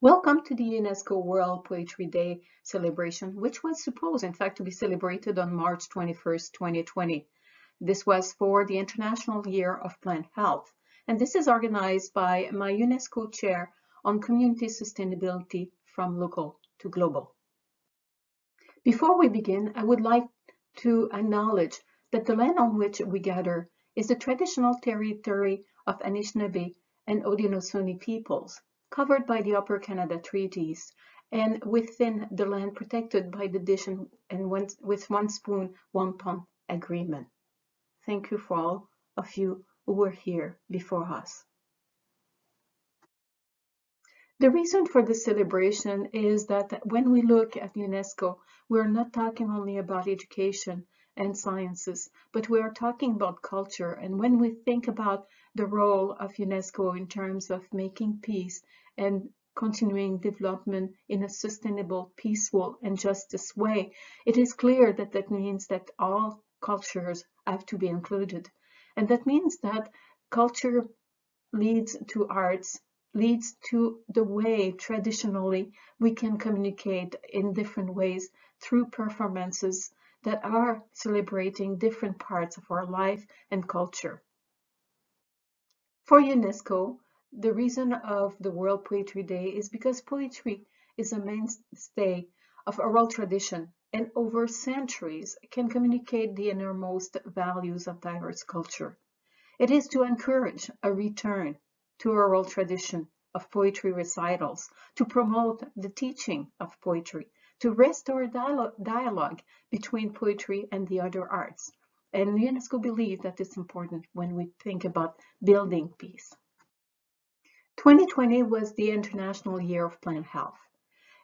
Welcome to the UNESCO World Poetry Day celebration, which was supposed, in fact, to be celebrated on March 21st, 2020. This was for the International Year of Plant Health, and this is organized by my UNESCO chair on community sustainability from local to global. Before we begin, I would like to acknowledge that the land on which we gather is the traditional territory of Anishinaabe and Haudenosaunee peoples, covered by the Upper Canada Treaties and within the land protected by the Dish and, with One Spoon, One Agreement. Thank you for all of you who were here before us. The reason for this celebration is that when we look at UNESCO, we're not talking only about education and sciences, but we are talking about culture. And when we think about the role of UNESCO in terms of making peace and continuing development in a sustainable, peaceful, and justice way, it is clear that that means that all cultures have to be included. And that means that culture leads to arts, leads to the way traditionally we can communicate in different ways through performances that are celebrating different parts of our life and culture. For UNESCO, the reason of the World Poetry Day is because poetry is a mainstay of oral tradition and over centuries can communicate the innermost values of diverse culture. It is to encourage a return to oral tradition of poetry recitals, to promote the teaching of poetry, to restore dialogue between poetry and the other arts. And UNESCO believes that it's important when we think about building peace. 2020 was the International Year of Plant Health.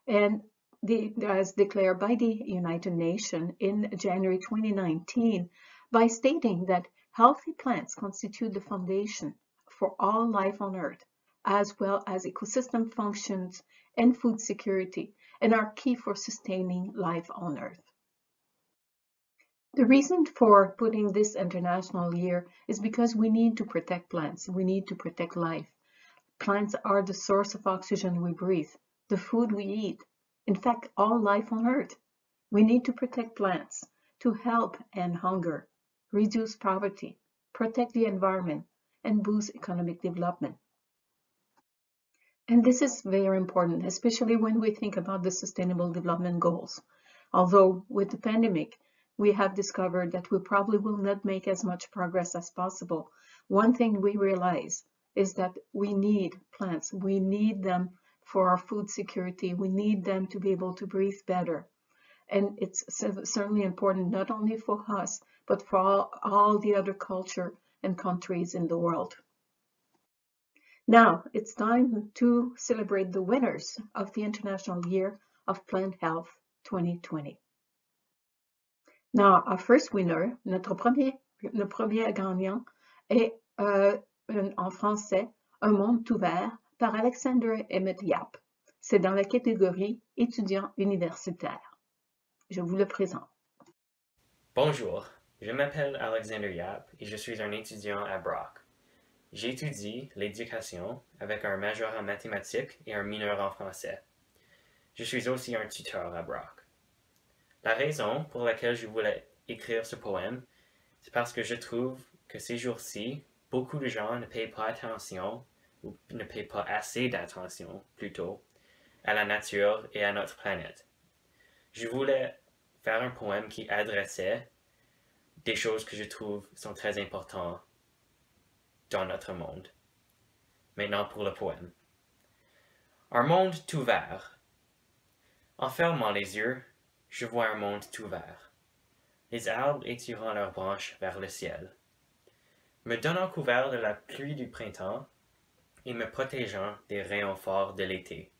And the, as declared by the United Nations in January 2019 by stating that healthy plants constitute the foundation for all life on Earth, as well as ecosystem functions and food security, and are key for sustaining life on Earth. The reason for putting this international year is because we need to protect plants. We need to protect life. Plants are the source of oxygen we breathe, the food we eat, in fact, all life on Earth. We need to protect plants to help end hunger, reduce poverty, protect the environment, and boost economic development. And this is very important, especially when we think about the Sustainable Development Goals. Although with the pandemic, we have discovered that we probably will not make as much progress as possible. One thing we realize is that we need plants. We need them for our food security. We need them to be able to breathe better. And it's certainly important not only for us, but for all, all the other culture and countries in the world. Now it's time to celebrate the winners of the International Year of Plant Health 2020. Now, our first winner, notre premier, le premier gagnant est euh, en français Un monde ouvert par Alexander Emmett Yap. C'est dans la catégorie étudiant universitaire. Je vous le présente. Bonjour, je m'appelle Alexander Yap et je suis un étudiant à Brock. J'étudie l'éducation avec un major en mathématiques et un mineur en français. Je suis aussi un tuteur à Brock. La raison pour laquelle je voulais écrire ce poème, c'est parce que je trouve que ces jours-ci, beaucoup de gens ne payent pas attention, ou ne payent pas assez d'attention, plutôt, à la nature et à notre planète. Je voulais faire un poème qui adressait des choses que je trouve sont très importantes dans notre monde. Maintenant pour le poème. Un monde tout vert. En fermant les yeux, je vois un monde tout vert. Les arbres étirant leurs branches vers le ciel. Me donnant couvert de la pluie du printemps et me protégeant des rayons forts de l'été.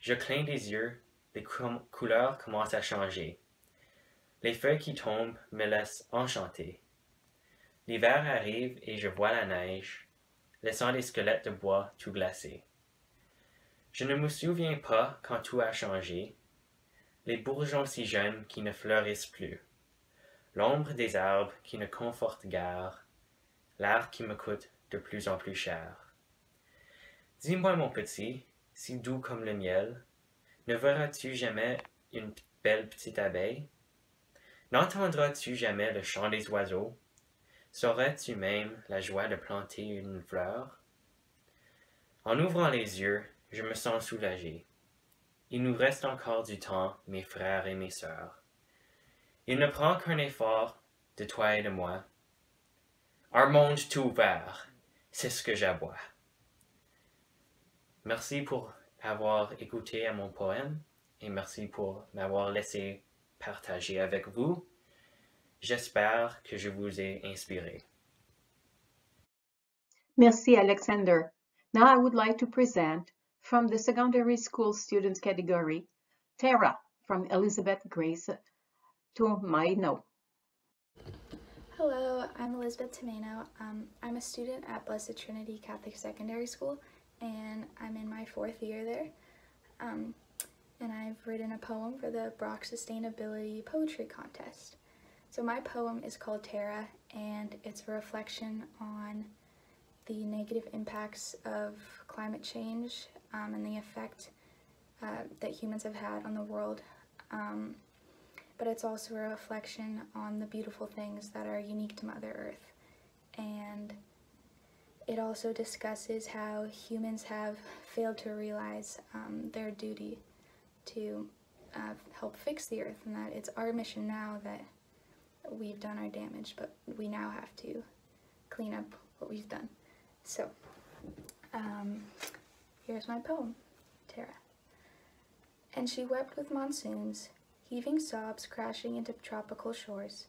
Je cligne des yeux, les couleurs commencent à changer. Les feuilles qui tombent me laissent enchanté. L'hiver arrive et je vois la neige, laissant des squelettes de bois tout glacés. Je ne me souviens pas quand tout a changé, les bourgeons si jeunes qui ne fleurissent plus, l'ombre des arbres qui ne confortent guère, l'air qui me coûte de plus en plus cher. Dis-moi mon petit, si doux comme le miel, ne verras-tu jamais une belle petite abeille? N'entendras-tu jamais le chant des oiseaux? Saurais-tu même la joie de planter une fleur? En ouvrant les yeux, je me sens soulagé. Il nous reste encore du temps, mes frères et mes sœurs. Il ne prend qu'un effort de toi et de moi. Un monde tout ouvert, c'est ce que j'aboie. Merci pour avoir écouté à mon poème et merci pour m'avoir laissé partager avec vous. J'espère que je vous ai inspiré. Merci, Alexander. Now I would like to present from the secondary school students category, Terra from Elizabeth Grace to Maino. Hello, I'm Elizabeth Tomeno. Um, I'm a student at Blessed Trinity Catholic Secondary School and I'm in my fourth year there. Um, and I've written a poem for the Brock Sustainability Poetry Contest. So my poem is called Terra and it's a reflection on the negative impacts of climate change um, and the effect uh, that humans have had on the world. Um, but it's also a reflection on the beautiful things that are unique to Mother Earth. And it also discusses how humans have failed to realize um, their duty to uh, help fix the earth and that it's our mission now that we've done our damage, but we now have to clean up what we've done. So, um, here's my poem, Terra. And she wept with monsoons, heaving sobs crashing into tropical shores.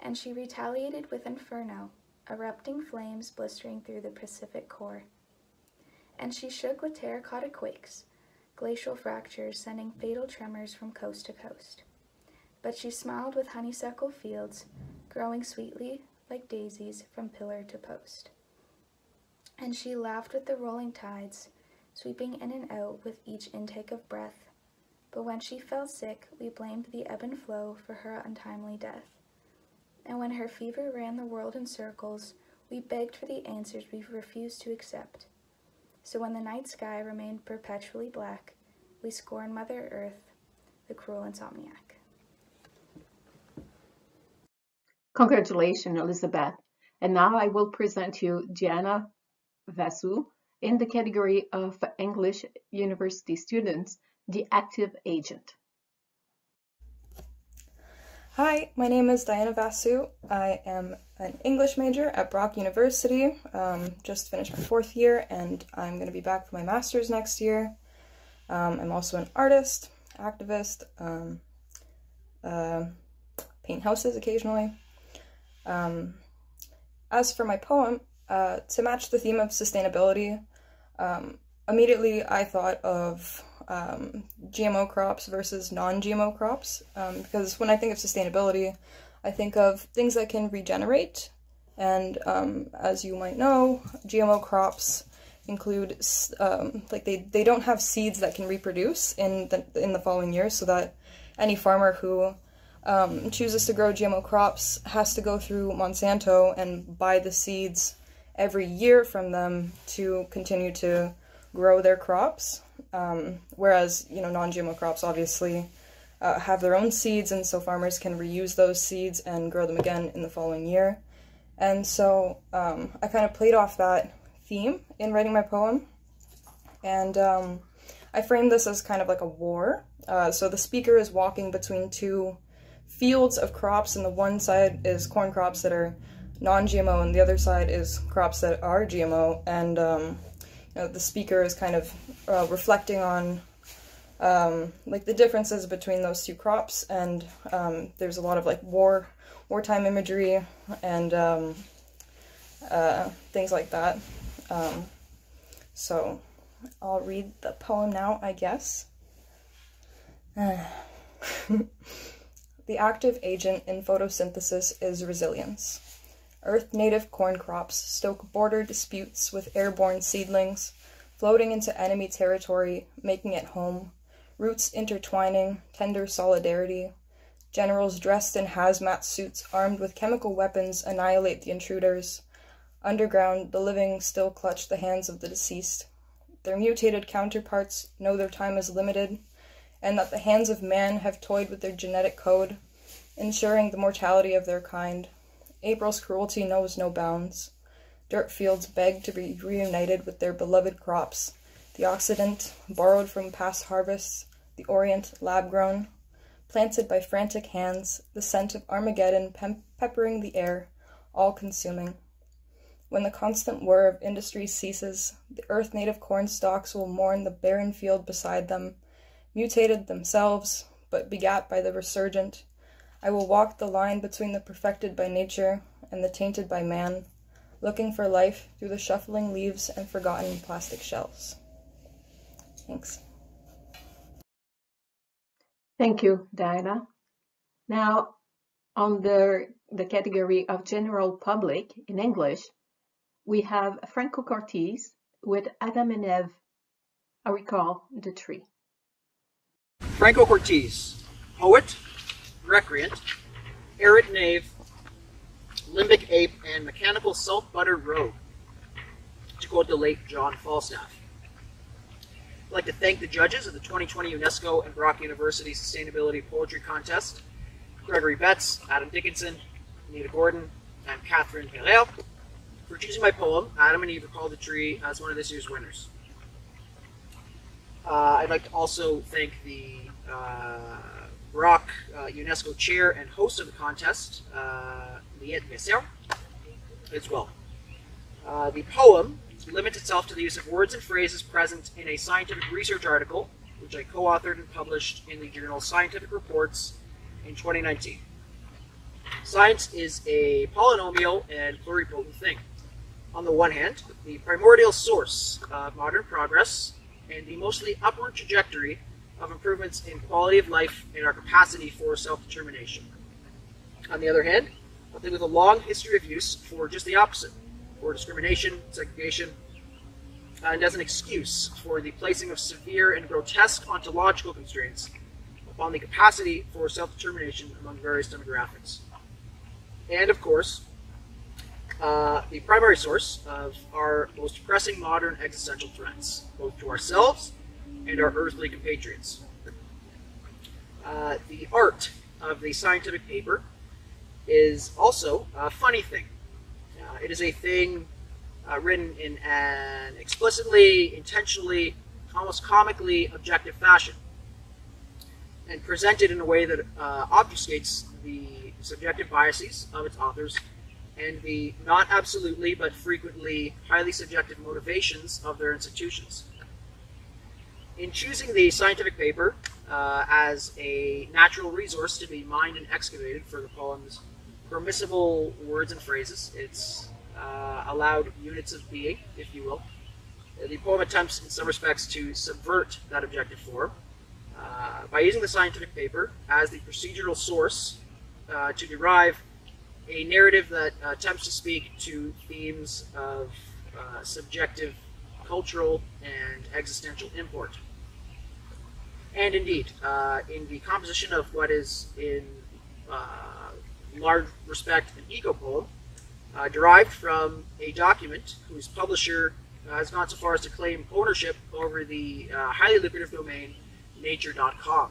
And she retaliated with inferno, erupting flames blistering through the Pacific core. And she shook with terracotta quakes, glacial fractures sending fatal tremors from coast to coast. But she smiled with honeysuckle fields, growing sweetly like daisies from pillar to post. And she laughed with the rolling tides, sweeping in and out with each intake of breath. But when she fell sick, we blamed the ebb and flow for her untimely death. And when her fever ran the world in circles, we begged for the answers we refused to accept. So when the night sky remained perpetually black, we scorned Mother Earth, the cruel insomniac. Congratulations, Elizabeth. And now I will present you Diana Vasu in the category of English University students, the active agent. Hi, my name is Diana Vasu. I am an English major at Brock University. Um, just finished my fourth year and I'm going to be back for my master's next year. Um, I'm also an artist, activist, um, uh, paint houses occasionally. Um, as for my poem, uh, to match the theme of sustainability, um, immediately I thought of um, GMO crops versus non-GMO crops um, because when I think of sustainability, I think of things that can regenerate. And um, as you might know, GMO crops include um, like they, they don't have seeds that can reproduce in the in the following year, so that any farmer who um, chooses to grow GMO crops has to go through Monsanto and buy the seeds every year from them to continue to grow their crops. Um, whereas, you know, non-GMO crops obviously uh, have their own seeds, and so farmers can reuse those seeds and grow them again in the following year. And so um, I kind of played off that theme in writing my poem. And um, I framed this as kind of like a war. Uh, so the speaker is walking between two fields of crops, and the one side is corn crops that are non-GMO, and the other side is crops that are GMO. And um, you know, the speaker is kind of uh, reflecting on um, like the differences between those two crops, and um, there's a lot of like war, wartime imagery, and um, uh, things like that. Um, so I'll read the poem now, I guess. the active agent in photosynthesis is resilience. Earth native corn crops stoke border disputes with airborne seedlings, floating into enemy territory, making it home, roots intertwining, tender solidarity. Generals dressed in hazmat suits armed with chemical weapons annihilate the intruders. Underground, the living still clutch the hands of the deceased. their mutated counterparts know their time is limited, and that the hands of man have toyed with their genetic code, ensuring the mortality of their kind. April's cruelty knows no bounds. Dirt fields beg to be reunited with their beloved crops, the Occident, borrowed from past harvests, the Orient, lab grown, planted by frantic hands, the scent of Armageddon peppering the air, all consuming. When the constant whir of industry ceases, the earth native corn stalks will mourn the barren field beside them, mutated themselves, but begat by the resurgent. I will walk the line between the perfected by nature and the tainted by man, looking for life through the shuffling leaves and forgotten plastic shells. Thanks. Thank you, Diana. Now, on the, the category of general public in English, we have Franco Cortese with Adam and Eve, I recall the tree. Franco Cortese, poet, recreant, arid knave, limbic ape, and mechanical self-buttered rogue, to quote the late John Falstaff. I'd like to thank the judges of the 2020 UNESCO and Brock University Sustainability Poetry Contest, Gregory Betts, Adam Dickinson, Anita Gordon, and Catherine Parayre, for choosing my poem, Adam and Eve Recall the Tree, as one of this year's winners. Uh, I'd like to also thank the uh, Brock uh, UNESCO chair and host of the contest, uh, Liette Vasseur, as well. Uh, the poem limits itself to the use of words and phrases present in a scientific research article, which I co-authored and published in the journal Scientific Reports in 2019. Science is a polynomial and pluripotent thing on the one hand, the primordial source of modern progress and the mostly upward trajectory of improvements in quality of life and our capacity for self-determination. On the other hand, something with a long history of use for just the opposite, for discrimination, segregation, uh, and as an excuse for the placing of severe and grotesque ontological constraints upon the capacity for self-determination among various demographics. And of course, uh, the primary source of our most pressing modern existential threats, both to ourselves and our earthly compatriots. Uh, the art of the scientific paper is also a funny thing. Uh, it is a thing uh, written in an explicitly, intentionally, almost comically objective fashion, and presented in a way that uh, obfuscates the subjective biases of its authors and the not absolutely but frequently highly subjective motivations of their institutions. In choosing the scientific paper uh, as a natural resource to be mined and excavated for the poem's permissible words and phrases, its uh, allowed units of being, if you will, the poem attempts in some respects to subvert that objective form uh, by using the scientific paper as the procedural source uh, to derive a narrative that uh, attempts to speak to themes of uh, subjective, cultural, and existential import. And indeed, uh, in the composition of what is in uh, large respect an eco-poem, uh, derived from a document whose publisher uh, has gone so far as to claim ownership over the highly lucrative domain nature.com.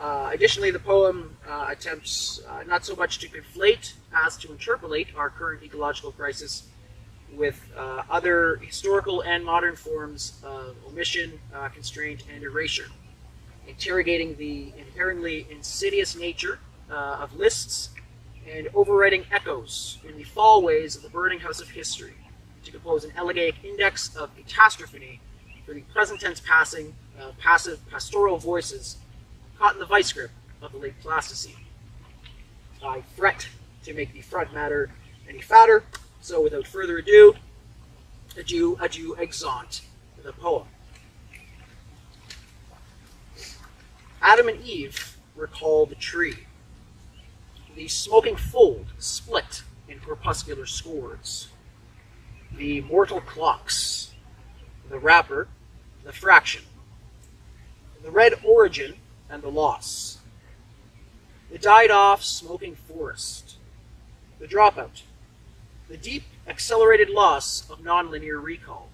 Uh, additionally, the poem uh, attempts uh, not so much to conflate as to interpolate our current ecological crisis with uh, other historical and modern forms of omission, uh, constraint, and erasure, interrogating the inherently insidious nature uh, of lists and overriding echoes in the fallways of the burning house of history to compose an elegiac index of catastrophe for the present tense passing, passive pastoral voices caught in the vice grip of the late Pleistocene. I fret to make the front matter any fatter, so without further ado, adieu, adieu, exeunt, the poem. Adam and Eve recall the tree. The smoking fold split in corpuscular scores. The mortal clocks, the wrapper, the fraction. The red origin and the loss. The died off smoking forest. The dropout. The deep accelerated loss of nonlinear recall.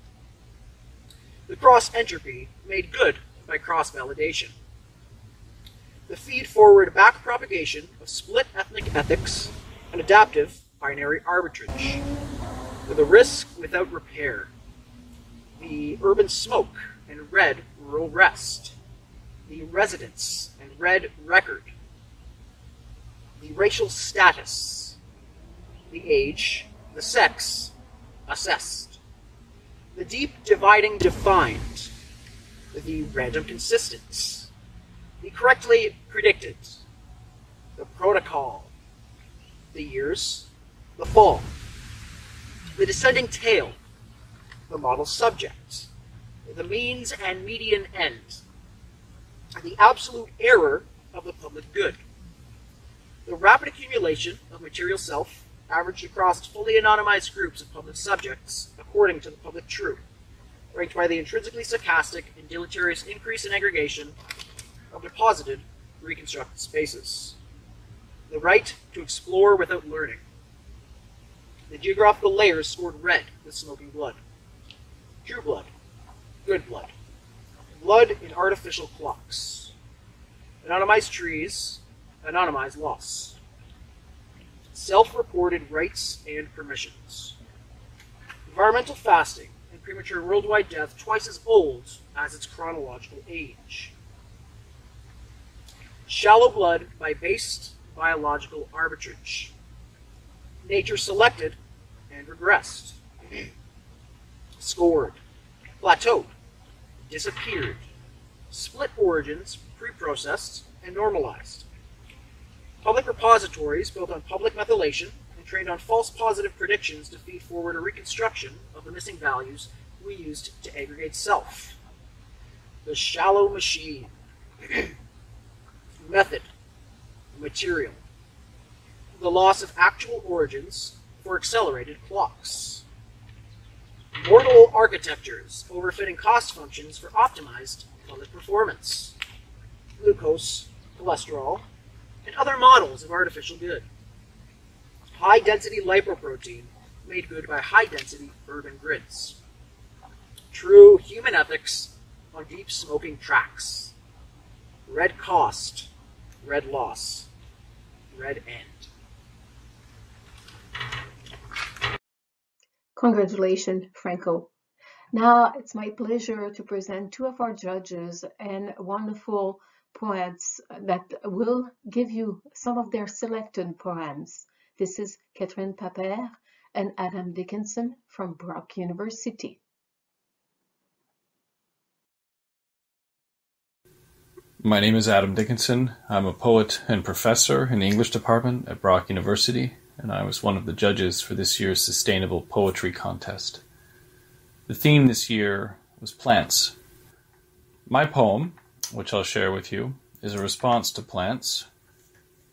the cross entropy made good by cross validation, the feed forward back propagation of split ethnic ethics and adaptive binary arbitrage, with a risk without repair, the urban smoke and red rural rest, the residence and red record, the racial status, the age, the sex, assessed, the deep dividing defined, the random consistence, the correctly predicted, the protocol, the years, the fall, the descending tail, the model subject, the means and median end, the absolute error of the public good, the rapid accumulation of material self averaged across fully anonymized groups of public subjects according to the public true, ranked by the intrinsically stochastic and deleterious increase in aggregation of deposited reconstructed spaces. The right to explore without learning. The geographical layers scored red with smoking blood. True blood. Good blood. Blood in artificial clocks. Anonymized trees. Anonymized loss. Self-reported rights and permissions. Environmental fasting and premature worldwide death twice as old as its chronological age. Shallow blood by based biological arbitrage. Nature selected and regressed. Scored. Plateaued. Disappeared. Split origins, pre-processed, and normalized. Public repositories built on public methylation and trained on false positive predictions to feed forward a reconstruction of the missing values we used to aggregate self. The shallow machine. Method. Material. The loss of actual origins for accelerated clocks. Mortal architectures overfitting cost functions for optimized public performance. Glucose, cholesterol, and other models of artificial good. High density lipoprotein made good by high density urban grids. True human ethics on deep smoking tracks. Red cost, red loss, red end. Congratulations, Franco. Now it's my pleasure to present two of our judges and wonderful poets that will give you some of their selected poems. This is Catherine Parayre and Adam Dickinson from Brock University. My name is Adam Dickinson. I'm a poet and professor in the English department at Brock University, and I was one of the judges for this year's Sustainable Poetry Contest. The theme this year was plants. My poem, which I'll share with you, is a response to plants.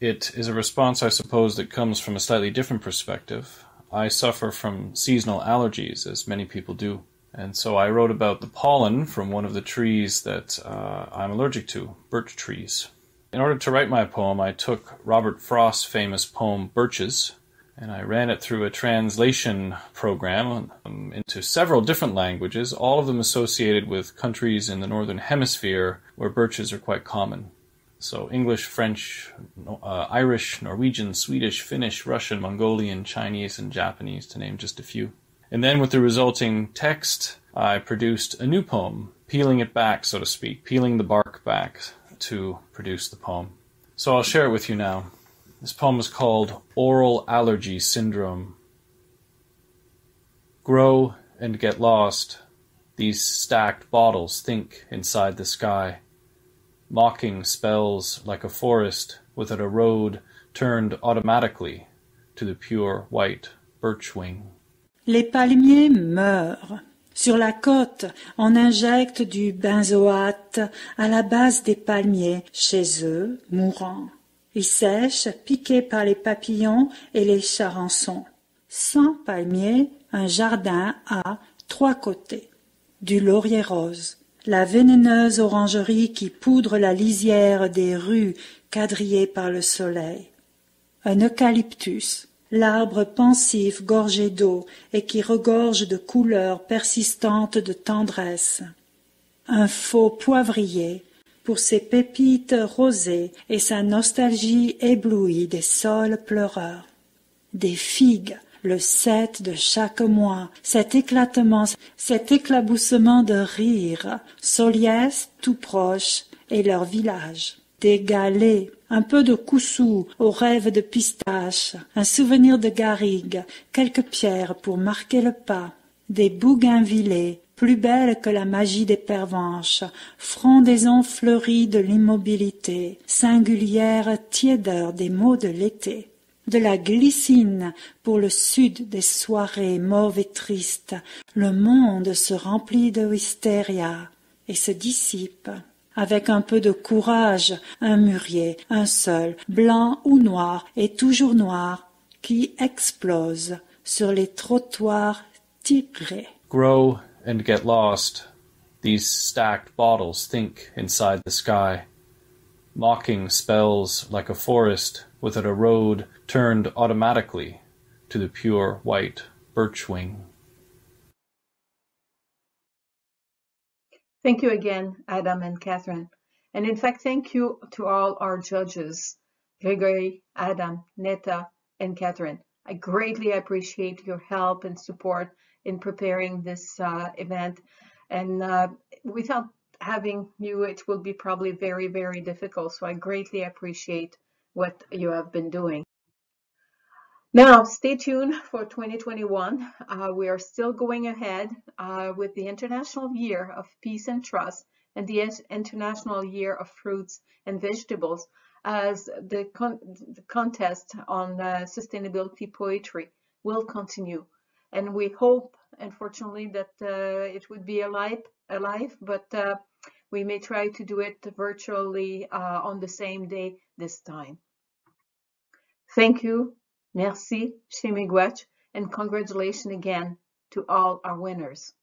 It is a response, I suppose, that comes from a slightly different perspective. I suffer from seasonal allergies, as many people do. And so I wrote about the pollen from one of the trees that uh, I'm allergic to, birch trees. In order to write my poem, I took Robert Frost's famous poem Birches, and I ran it through a translation program um, into several different languages, all of them associated with countries in the Northern Hemisphere where birches are quite common. So English, French, uh, Irish, Norwegian, Swedish, Finnish, Russian, Mongolian, Chinese, and Japanese, to name just a few. And then with the resulting text, I produced a new poem, peeling it back, so to speak, peeling the bark back to produce the poem. So I'll share it with you now. This poem is called Oral Allergy Syndrome. Grow and get lost. These stacked bottles think inside the sky. Mocking spells like a forest without a road turned automatically to the pure white birch wing. Les palmiers meurent. Sur la côte, on injecte du benzoate à la base des palmiers, chez eux, mourants. Ils sèchent, piqués par les papillons et les charançons. Sans palmiers, un jardin a trois côtés. Du laurier rose, la vénéneuse orangerie qui poudre la lisière des rues quadrillées par le soleil. Un eucalyptus, l'arbre pensif gorgé d'eau et qui regorge de couleurs persistantes de tendresse. un faux poivrier pour ses pépites rosées et sa nostalgie éblouie des sols pleureurs. Des figues, le sept de chaque mois, cet éclatement, cet éclaboussement de rire, Soliès tout proche et leur village. Des un peu de coussou aux rêves de pistache, un souvenir de garrigue, quelques pierres pour marquer le pas, des bougainvillées, plus belles que la magie des pervenches, frondaisons fleuries de l'immobilité, singulière tiédeur des mots de l'été de la glycine pour le sud des soirées mauves et tristes, le monde se remplit de hystéria et se dissipe. Avec un peu de courage, un mûrier, un seul, blanc ou noir, et toujours noir, qui explose sur les trottoirs tigrés. Grow and get lost. These stacked bottles think inside the sky. Mocking spells like a forest without a road turned automatically to the pure white birchwing. Thank you again, Adam and Catherine. And in fact, thank you to all our judges, Gregory, Adam, Neta, and Catherine. I greatly appreciate your help and support in preparing this uh, event. And uh, without having you, it will be probably very, very difficult. So I greatly appreciate what you have been doing. Now, stay tuned for 2021. Uh, we are still going ahead uh, with the International Year of Peace and Trust and the International Year of Fruits and Vegetables as the, con the contest on uh, sustainability poetry will continue. And we hope, unfortunately, that uh, it would be alive, alive but uh, we may try to do it virtually uh, on the same day this time. Thank you Merci chi Miigwech and congratulations again to all our winners.